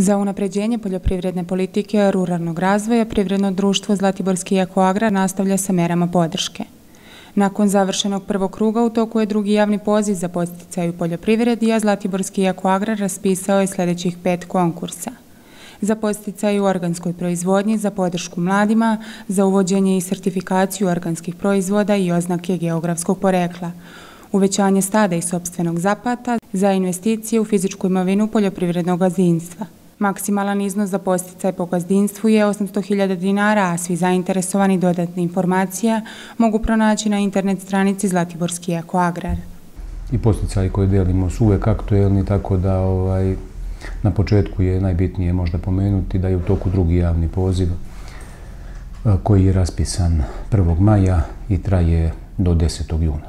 Za unapređenje poljoprivredne politike ruralnog razvoja Privredno društvo Zlatiborski ekoagrar nastavlja sa merama podrške. Nakon završenog prvog kruga u toku je drugi javni poziv za posticaju poljoprivredi, a Zlatiborski ekoagrar raspisao je sljedećih pet konkursa. Za posticaju organskoj proizvodnji, za podršku mladima, za uvođenje i sertifikaciju organskih proizvoda i oznake geografskog porekla, uvećanje stada i sobstvenog zapata, za investicije u fizičku imovinu poljoprivrednog gazinstva. – Maksimalan iznos za posticaj po gazdinstvu je 800.000 dinara, a svi zainteresovani dodatne informacije mogu pronaći na internet stranici Zlatiborski ekoagrar. I posticaj koje delimo su uvek aktuelni, tako da ovaj, na početku je najbitnije možda pomenuti da je u toku drugi javni poziv eh, koji je raspisan 1. maja i traje do 10. juna.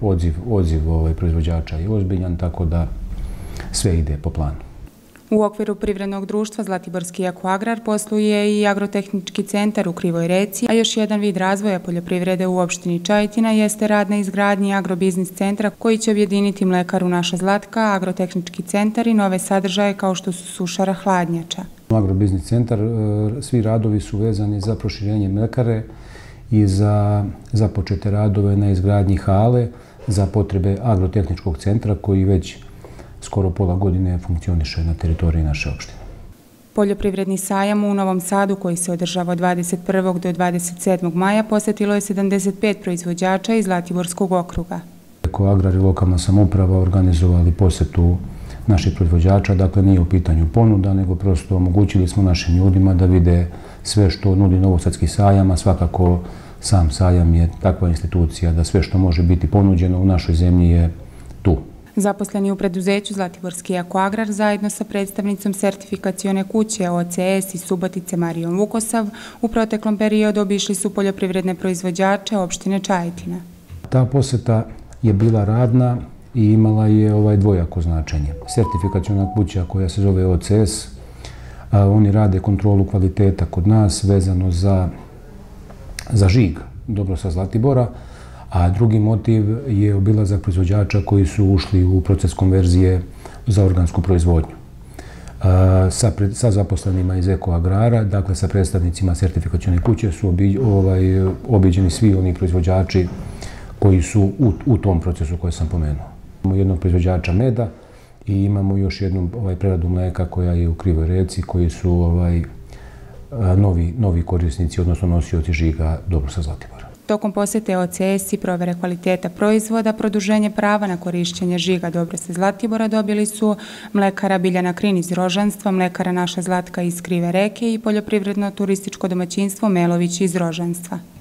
Odziv, odziv ovaj, proizvođača je ozbiljan, tako da sve ide po planu. U okviru privrednog društva Zlatiborski ekoagrar posluje i agrotehnički centar u Krivoj reci, a još jedan vid razvoja poljoprivrede u opštini Čajetina jeste rad na izgradnji agrobiznis centra koji će objediniti mlekaru Naša Zlatka, agrotehnički centar i nove sadržaje kao što su sušara hladnjača. Agrobiznis centar, e, svi radovi su vezani za proširenje mlekare i za započete radove na izgradnji hale za potrebe agrotehničkog centra koji već skoro pola godine funkcioniše na teritoriji naše opštine. Poljoprivredni sajam u Novom Sadu koji se održava od 21. do 27. maja posjetilo je 75 proizvođača iz Latiborskog okruga. Eko agrar i lokalna samuprava organizovali posjetu naših proizvođača, dakle nije u pitanju ponuda, nego prosto omogućili smo našim ljudima da vide sve što nudi Novosadski sajam, a svakako sam sajam je takva institucija da sve što može biti ponuđeno u našoj zemlji je. Zaposleni u preduzeću Zlatiborski ekoagrar zajedno sa predstavnicom sertifikacione kuće OCS i Subotice Marijom Vukosav u proteklom periodu obišli su poljoprivredne proizvođače opštine Čajetina. Ta poseta je bila radna i imala je ovaj dvojako značenje. Sertifikacijona kuća koja se zove OCS, oni rade kontrolu kvaliteta kod nas vezano za, za žig dobro sa Zlatibora, a drugi motiv je obilazak proizvođača koji su ušli u proces konverzije za organsku proizvodnju. Sa, sa zaposlenima iz ekoagrara, dakle sa predstavnicima sertifikacijone kuće su obi, ovaj, obiđeni svi oni proizvođači koji su u, u tom procesu koje sam pomenuo. Imamo jednog proizvođača meda i imamo još jednu ovaj, preradu mleka koja je u krivoj reci koji su ovaj, novi, novi korisnici, odnosno nosioci žiga dobro sa Zlatibora. Tokom posjete OCS i provere kvaliteta proizvoda, produženje prava na korišćenje žiga dobro se Zlatibora dobili su mlekara Biljana Krin iz Rožanstva, mlekara Naša Zlatka iz Krive reke i poljoprivredno turističko domaćinstvo Melović iz Rožanstva.